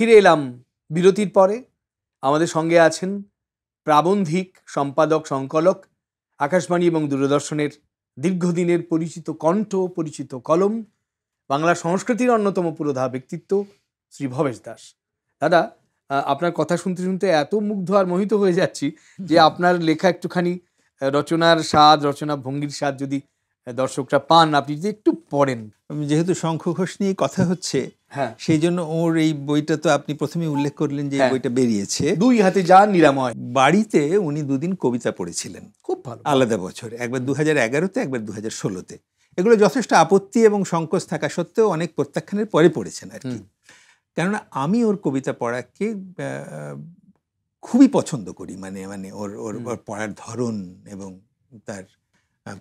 ফিরে এলাম বিরতির পরে। আমাদের সঙ্গে আছেন প্রাবন্ধিক সম্পাদক, সংকলক, আকাশবাণী এবং দূরদর্শনের দীর্ঘদিনের পরিচিত কণ্ঠ, পরিচিত কলম, বাংলা সংস্কৃতির অন্যতম পুরোধা ব্যক্তিত্ব শ্রী ভবেশ দাস। দাদা আপনার কথা শুনতে শুনতে এত মুগ্ধ আর মোহিত হয়ে যাচ্ছি যে আপনার লেখা একটুখানি রচনার স্বাদ, রচনা ভঙ্গির স্বাদ যদি দর্শকরা পান আপনি যদি একটু পড়েন। যেহেতু শঙ্খ ঘোষ নিয়ে কথা হচ্ছে হ্যাঁ। সেই জন্য ওর এই বইটা তো আপনি প্রথমে উল্লেখ করলেন যে হ্যাঁ। বইটা বেরিয়েছে। দুই হাতে যা নিরাময়। বাড়িতে উনি দুদিন কবিতা পড়েছিলেন। খুব ভালো। আলাদা বছর একবার দু হাজার এগারোতে একবার দু হাজার ষোলোতে। এগুলো যথেষ্ট আপত্তি এবং সংকোচ থাকা সত্ত্বেও অনেক প্রত্যাখ্যানের পরে পড়েছেন আর কি। কেননা আমি ওর কবিতা পড়াকে খুবই পছন্দ করি মানে মানে ওর ওর পড়ার ধরন এবং তার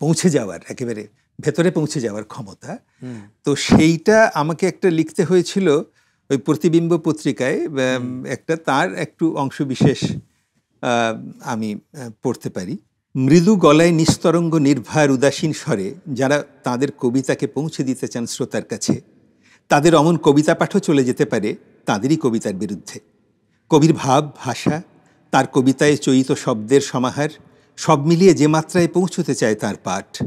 পৌঁছে যাওয়ার একেবারে ভেতরে পৌঁছে যাওয়ার ক্ষমতা। তো সেইটা আমাকে একটা লিখতে হয়েছিল ওই প্রতিবিম্ব পত্রিকায় একটা তার একটু অংশ বিশেষ আমি পড়তে পারি। মৃদু গলায় নিস্তরঙ্গ নির্ভার উদাসীন স্বরে যারা তাদের কবিতাকে পৌঁছে দিতে চান শ্রোতার কাছে তাদের অমন কবিতা পাঠও চলে যেতে পারে তাদেরই কবিতার বিরুদ্ধে। কবির ভাব ভাষা তার কবিতায় চয়িত শব্দের সমাহার সব মিলিয়ে যে মাত্রায় পৌঁছতে চায় তার পাঠ।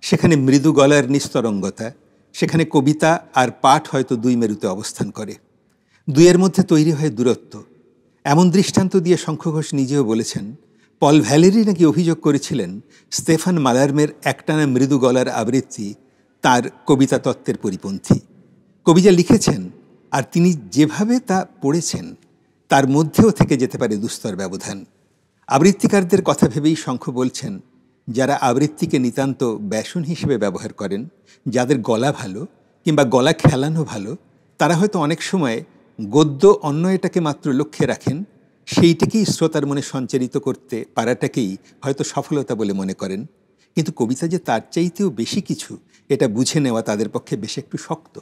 সেখানে মৃদু গলার নিস্তরঙ্গতা, সেখানে কবিতা আর পাঠ হয়তো দুই মেরুতে অবস্থান করে। দুইয়ের মধ্যে তৈরি হয় দূরত্ব। এমন দৃষ্টান্ত দিয়ে শঙ্খ ঘোষ নিজেও বলেছেন, পল ভ্যালেরি নাকি অভিযোগ করেছিলেন, স্টেফান মালার্মের একটানা মৃদু গলার আবৃত্তি তার কবিতা তত্ত্বের পরিপন্থী। কবি যা লিখেছেন আর তিনি যেভাবে তা পড়েছেন, তার মধ্যেও থেকে যেতে পারে দুস্তর ব্যবধান। আবৃত্তিকারদের কথা ভেবেই শঙ্খ বলছেন, যারা আবৃত্তিকে নিতান্ত ব্যাসন হিসেবে ব্যবহার করেন, যাদের গলা ভালো কিংবা গলা খেলানো ভালো, তারা হয়তো অনেক সময় গদ্য অন্য এটাকে মাত্র লক্ষ্যে রাখেন, সেইটাকেই শ্রোতার মনে সঞ্চারিত করতে পারাটাকেই হয়তো সফলতা বলে মনে করেন। কিন্তু কবিতা যে তার চাইতেও বেশি কিছু, এটা বুঝে নেওয়া তাদের পক্ষে বেশ একটু শক্ত।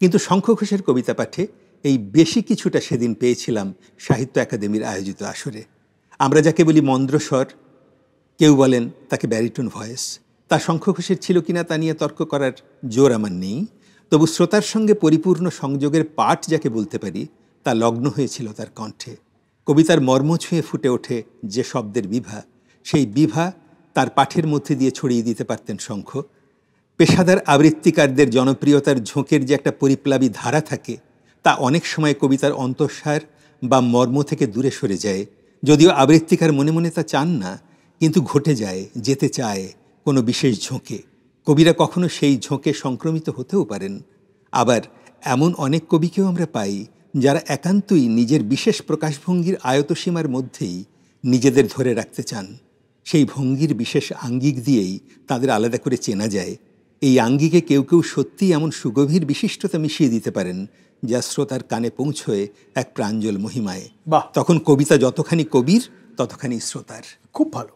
কিন্তু শঙ্খ ঘোষের কবিতা পাঠে এই বেশি কিছুটা সেদিন পেয়েছিলাম সাহিত্য একাডেমির আয়োজিত আসরে। আমরা যাকে বলি মন্দ্রস্বর, কেউ বলেন তাকে ব্যারিটন ভয়েস। তা শঙ্খঘোষের ছিল কিনা তা নিয়ে তর্ক করার জোর আমার নেই। তবু শ্রোতার সঙ্গে পরিপূর্ণ সংযোগের পাঠ যাকে বলতে পারি, তা লগ্ন হয়েছিল তার কণ্ঠে। কবিতার মর্ম ছুঁয়ে ফুটে ওঠে যে শব্দের বিভা। সেই বিভা তার পাঠের মধ্যে দিয়ে ছড়িয়ে দিতে পারতেন শঙ্খ। পেশাদার আবৃত্তিকারদের জনপ্রিয়তার ঝোঁকের যে একটা পরিপ্লাবী ধারা থাকে, তা অনেক সময় কবিতার অন্তঃসার বা মর্ম থেকে দূরে সরে যায়। যদিও আবৃত্তিকার মনে মনে তা চান না, কিন্তু ঘটে যায়, যেতে চায়, কোনো বিশেষ ঝোঁকে। কবিরা কখনো সেই ঝোঁকে সংক্রমিত হতেও পারেন। আবার এমন অনেক কবিকেও আমরা পাই, যারা একান্তই নিজের বিশেষ প্রকাশভঙ্গির আয়তসীমার মধ্যেই নিজেদের ধরে রাখতে চান। সেই ভঙ্গির বিশেষ আঙ্গিক দিয়েই তাদের আলাদা করে চেনা যায়। এই আঙ্গিকে কেউ কেউ সত্যিই এমন সুগভীর বিশিষ্টতা মিশিয়ে দিতে পারেন যা শ্রোতার কানে পৌঁছয় এক প্রাঞ্জল মহিমায়। বাহ! তখন কবিতা যতখানি কবির ততখানি শ্রোতার। খুব ভালো।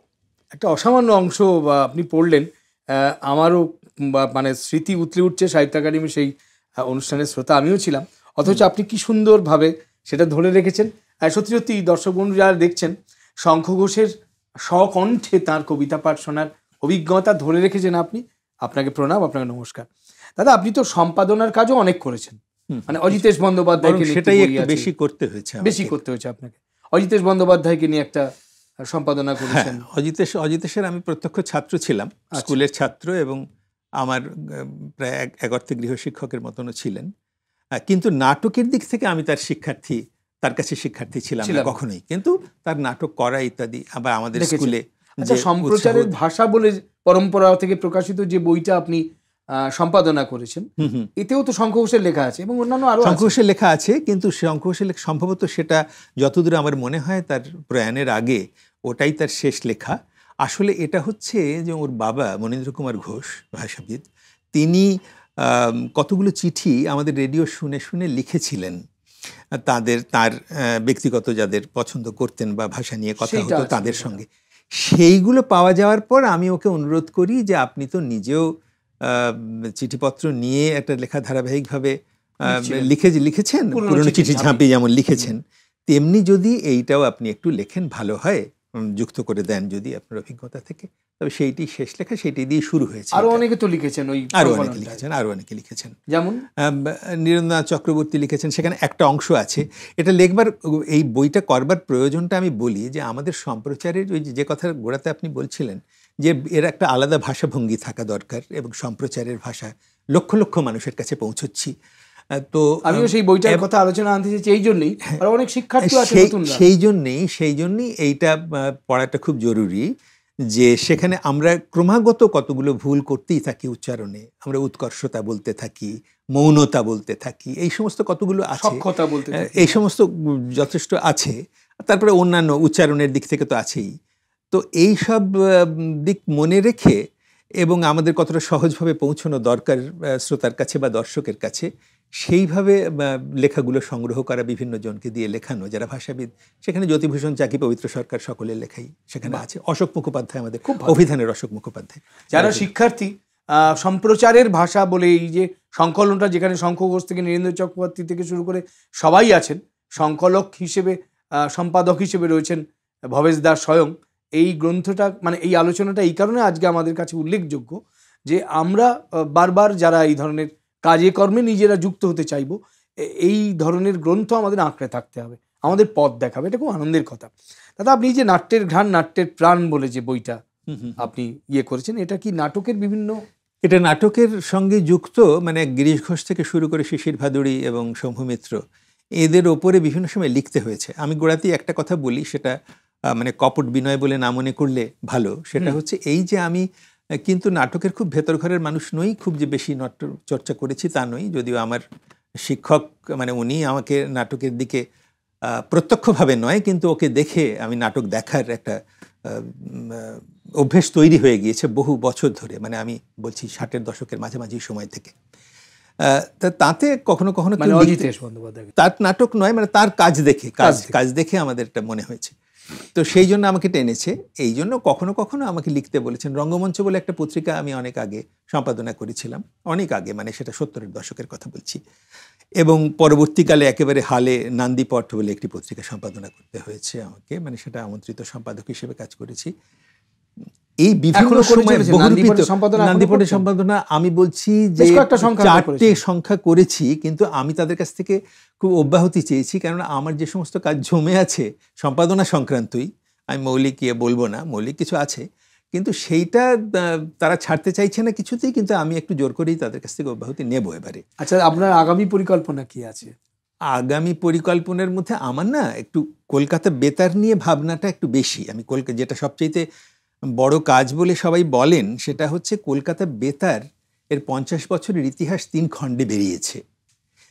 একটা অসামান্য অংশ বা আপনি পড়লেন আমারও মানে স্মৃতি উতলে উঠছে সাহিত্য একাডেমি সেই অনুষ্ঠানের শ্রোতা আমিও ছিলাম। অথচ আপনি কি সুন্দরভাবে সেটা ধরে রেখেছেন? আর সত্যি সত্যি দর্শক বন্ধু যারা দেখছেন শঙ্খ ঘোষের স্বকণ্ঠে তাঁর কবিতা পাঠ শোনার অভিজ্ঞতা ধরে রেখেছেন আপনি। আপনাকে প্রণাম আপনাকে নমস্কার। দাদা আপনি তো সম্পাদনার কাজও অনেক করেছেন। মানে অজিতেশ বন্দ্যোপাধ্যায়কে সেটাই একটু বেশি করতে হয়েছে বেশি করতে হয়েছে আপনাকে। অজিতেশ বন্দ্যোপাধ্যায়কে নিয়ে একটা সম্পাদনা হ্যাঁ করেছেন। অজিতেশ অজিতেশের আমি প্রত্যক্ষ ছাত্র ছিলাম আচ্ছা। স্কুলের ছাত্র এবং আমার প্রায় এক- এক অর্থে গৃহশিক্ষকের মতনও ছিলেন। কিন্তু নাটকের দিক থেকে আমি তার শিক্ষার্থী তার কাছে শিক্ষার্থী ছিলাম না কখনোই। কিন্তু তার নাটক করা ইত্যাদি আবার আমাদের স্কুলে আচ্ছা যে সম্প্রচারের ভাষা বলে পরম্পরা থেকে প্রকাশিত যে বইটা আপনি সম্পাদনা করেছেন এতেও তো শঙ্খ ঘোষের লেখা আছে এবং অন্যান্য আরও আছে। শঙ্কঘোষের লেখা আছে কিন্তু শঙ্কঘোষের লেখা সম্ভবত সেটা যতদূর আমার মনে হয় তার প্রয়াণের আগে ওটাই তার শেষ লেখা। আসলে এটা হচ্ছে যে ওর বাবা মনীন্দ্র কুমার ঘোষ ভাষাবিদ তিনি কতগুলো চিঠি আমাদের রেডিও শুনে শুনে লিখেছিলেন। তাদের তার ব্যক্তিগত যাদের পছন্দ করতেন বা ভাষা নিয়ে কথা হতো তাদের সঙ্গে। সেইগুলো পাওয়া যাওয়ার পর আমি ওকে অনুরোধ করি যে আপনি তো নিজেও চিঠিপত্র নিয়ে একটা লেখা ধারাবাহিকভাবে লিখে লিখেছেন পুরনো চিঠি ঝাঁপি। ঝাঁপি যেমন লিখেছেন তেমনি যদি এইটাও আপনি একটু লেখেন ভালো হয় যুক্ত করে দেন যদি আপনার অভিজ্ঞতা থেকে। তবে সেইটি শেষ লেখা সেইটি দিয়ে শুরু হয়েছে আরও অনেকে তো লিখেছেন ওই আরও অনেকে লিখেছেন আরও অনেকে লিখেছেন। যেমন? নীরেন্দ্রনাথ চক্রবর্তী লিখেছেন সেখানে একটা অংশ আছে। এটা লেখবার এই বইটা করবার প্রয়োজনটা আমি বলি যে আমাদের সম্প্রচারের ওই যে- কথার গোড়াতে আপনি বলছিলেন যে এর একটা আলাদা ভাষাভঙ্গি থাকা দরকার এবং সম্প্রচারের ভাষা লক্ষ লক্ষ মানুষের কাছে পৌঁছচ্ছি। তো আমিও সেই বইটার কথা আলোচনা আনতে চাইছি এই জন্যই। আর অনেক শিক্ষার্থী আছে সেই জন্যেই সেই জন্যই এইটা পড়াটা খুব জরুরি যে সেখানে আমরা ক্রমাগত কতগুলো ভুল করতেই থাকি উচ্চারণে। আমরা উৎকর্ষতা বলতে থাকি মৌনতা বলতে থাকি এই সমস্ত কতগুলো আছে। বলতে এই সমস্ত যথেষ্ট আছে। তারপরে অন্যান্য উচ্চারণের দিক থেকে তো আছেই। তো এই সব দিক মনে রেখে এবং আমাদের কতটা সহজভাবে পৌঁছানো দরকার শ্রোতার কাছে বা দর্শকের কাছে সেইভাবে লেখাগুলো সংগ্রহ করা বিভিন্ন জনকে দিয়ে লেখানো যারা ভাষাবিদ সেখানে জ্যোতিভূষণ চাকি পবিত্র সরকার সকলের লেখাই সেখানে আছে। অশোক মুখোপাধ্যায় আমাদের খুব অভিধানের অশোক মুখোপাধ্যায়। যারা শিক্ষার্থী সম্প্রচারের ভাষা বলে এই যে সংকলনটা যেখানে শঙ্খ ঘোষ থেকে নীরেন্দ্র চক্রবর্তী থেকে শুরু করে সবাই আছেন সংকলক হিসেবে সম্পাদক হিসেবে রয়েছেন ভবেশ দাস স্বয়ং। এই গ্রন্থটা মানে এই আলোচনাটা এই কারণে আজকে আমাদের কাছে উল্লেখযোগ্য যে আমরা বারবার যারা এই ধরনের কাজে কর্মে নিজেরা যুক্ত হতে চাইব এই ধরনের গ্রন্থ আমাদের আঁকড়ে থাকতে হবে আমাদের পথ দেখাবে এটা খুব আনন্দের কথা। দাদা আপনি যে নাট্যের ঘ্রাণ নাট্যের প্রাণ বলে যে বইটা। আপনি ইয়ে করেছেন এটা কি নাটকের বিভিন্ন এটা নাটকের সঙ্গে যুক্ত মানে গিরিশ ঘোষ থেকে শুরু করে শিশির ভাদুড়ী এবং শম্ভু মিত্র এদের ওপরে বিভিন্ন সময় লিখতে হয়েছে। আমি গোড়াতেই একটা কথা বলি সেটা মানে কপট বিনয় বলে না মনে করলে ভালো সেটা হচ্ছে এই যে আমি কিন্তু নাটকের খুব ভেতর ঘরের মানুষ নই খুব যে বেশি নাট্য চর্চা করেছি তা নই। যদিও আমার শিক্ষক মানে উনি আমাকে নাটকের দিকে প্রত্যক্ষভাবে নয় কিন্তু ওকে দেখে আমি নাটক দেখার একটা অভ্যেস তৈরি হয়ে গিয়েছে বহু বছর ধরে মানে আমি বলছি ষাটের দশকের মাঝামাঝি সময় থেকে। আহ, তা তাতে কখনো কখনো মানে তার নাটক নয় মানে তার কাজ দেখে কাজ কাজ দেখে। কাজ দেখে আমাদের এটা মনে হয়েছে। তো সেই জন্য আমাকে টেনেছে। এই জন্য কখনো কখনো আমাকে লিখতে বলেছেন, রঙ্গমঞ্চ বলে একটা পত্রিকা আমি অনেক আগে সম্পাদনা করেছিলাম, অনেক আগে মানে সেটা সত্তরের দশকের কথা বলছি। এবং পরবর্তীকালে একেবারে হালে নান্দিপট বলে একটি পত্রিকা সম্পাদনা করতে হয়েছে আমাকে মানে সেটা আমন্ত্রিত সম্পাদক হিসেবে কাজ করেছি। এই বিভিন্ন সময়? বহুরূপিত নান্দিপটের সম্পাদনা আমি বলছি যে চারটে সংখ্যা করেছি কিন্তু আমি তাদের কাছ থেকে খুব অব্যাহতি চেয়েছি কেননা আমার যে সমস্ত কাজ জমে আছে সম্পাদনা সংক্রান্তই আমি মৌলিক ইয়ে বলব না মৌলিক কিছু আছে কিন্তু সেইটা তারা ছাড়তে চাইছে না কিছুতেই কিন্তু আমি একটু জোর করেই তাদের কাছ থেকে অব্যাহতি নেব এবারে। আচ্ছা আপনার আগামী পরিকল্পনা কি আছে? আগামী পরিকল্পনার মধ্যে আমার না একটু কলকাতা বেতার নিয়ে ভাবনাটা একটু বেশি আমি কলকাতা যেটা সবচাইতে বড় কাজ বলে সবাই বলেন সেটা হচ্ছে কলকাতা বেতার এর পঞ্চাশ বছরের ইতিহাস তিন খণ্ডে বেরিয়েছে।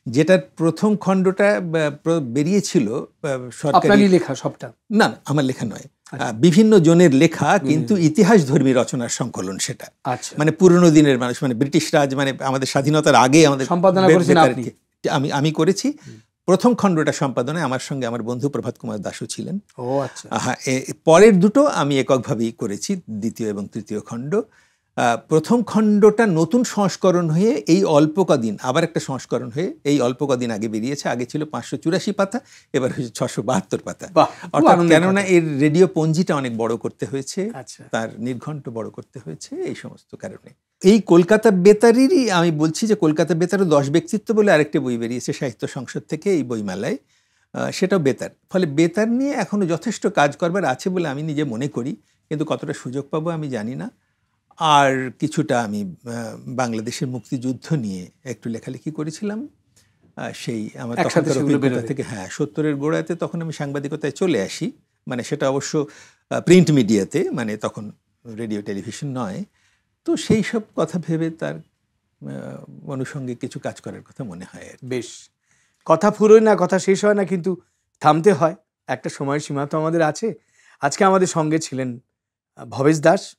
যেটার প্রথম খণ্ডটা বেরিয়েছিল সরকারি লেখা সবটা? না না আমার লেখা নয়। আচ্ছা। বিভিন্ন জনের লেখা কিন্তু ইতিহাস ধর্মী রচনার সংকলন সেটা। আচ্ছা। মানে পুরনো দিনের মানুষ মানে ব্রিটিশ রাজ মানে আমাদের স্বাধীনতার আগে আমাদের সম্পাদনা করেছেন আমি আমি করেছি। প্রথম খণ্ডটা সম্পাদনে আমার সঙ্গে আমার বন্ধু প্রভাত কুমার দাসও ছিলেন। ও আচ্ছা। পরের দুটো আমি এককভাবেই করেছি দ্বিতীয় এবং তৃতীয় খণ্ড। প্রথম খণ্ডটা নতুন সংস্করণ হয়ে এই অল্প কদিন আবার একটা সংস্করণ হয়ে এই অল্প কদিন আগে বেরিয়েছে। আগে ছিল পাঁচশো চুরাশি পাতা এবার হয়েছে ছশো বাহাত্তর পাতা। অর্থাৎ কেননা এর রেডিও পঞ্জিটা অনেক বড় করতে হয়েছে আচ্ছা। তার নির্ঘণ্ট বড় করতে হয়েছে এই সমস্ত কারণে। এই কলকাতা বেতারেরই আমি বলছি যে কলকাতা বেতারও দশ ব্যক্তিত্ব বলে আরেকটি বই বেরিয়েছে সাহিত্য সংসদ থেকে এই বইমেলায়। সেটাও বেতার। ফলে বেতার নিয়ে এখনও যথেষ্ট কাজ করবার আছে বলে আমি নিজে মনে করি কিন্তু কতটা সুযোগ পাবো আমি জানি না। আর কিছুটা আমি বাংলাদেশের মুক্তিযুদ্ধ নিয়ে একটু লেখালেখি করেছিলাম। সেই আমার তখনকার অভিজ্ঞতা থেকে হ্যাঁ সত্তরের গোড়াতে তখন আমি সাংবাদিকতায় চলে আসি। মানে সেটা অবশ্য প্রিন্ট মিডিয়াতে মানে তখন রেডিও টেলিভিশন নয়। তো সেই সব কথা ভেবে তার অনুষঙ্গে কিছু কাজ করার কথা মনে হয় বেশ। কথা ফুরোয় না কথা শেষ হয় না কিন্তু থামতে হয়। একটা সময়ের সীমা তো আমাদের আছে। আজকে আমাদের সঙ্গে ছিলেন ভবেশ দাস।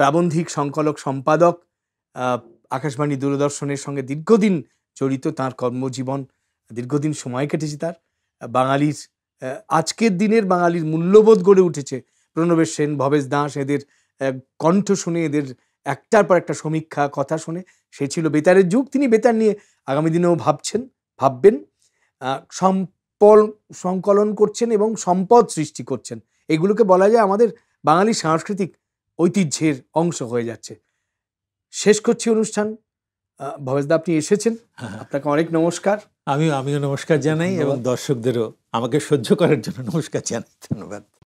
প্রাবন্ধিক সংকলক সম্পাদক আকাশবাণী দূরদর্শনের সঙ্গে দীর্ঘদিন জড়িত তার কর্মজীবন, দীর্ঘদিন সময় কেটেছে তার। বাঙালির আজকের দিনের বাঙালির মূল্যবোধ গড়ে উঠেছে। প্রণবেশ সেন, ভবেশ দাস এদের কণ্ঠ শুনে এদের একটার পর একটা সমীক্ষা, কথা শুনে সে ছিল বেতারের যুগ। তিনি বেতার নিয়ে আগামী দিনেও ভাবছেন, ভাববেন সম্পল, সংকলন করছেন এবং সম্পদ সৃষ্টি করছেন। এগুলোকে বলা যায় আমাদের বাঙালি সাংস্কৃতিক ঐতিহ্যের অংশ হয়ে যাচ্ছে। শেষ করছি অনুষ্ঠান। ভবেশদা আপনি এসেছেন। হ্যাঁ। আপনাকে অনেক নমস্কার। আমি আমিও নমস্কার জানাই এবং দর্শকদেরও আমাকে সহ্য করার জন্য নমস্কার জানাই। ধন্যবাদ।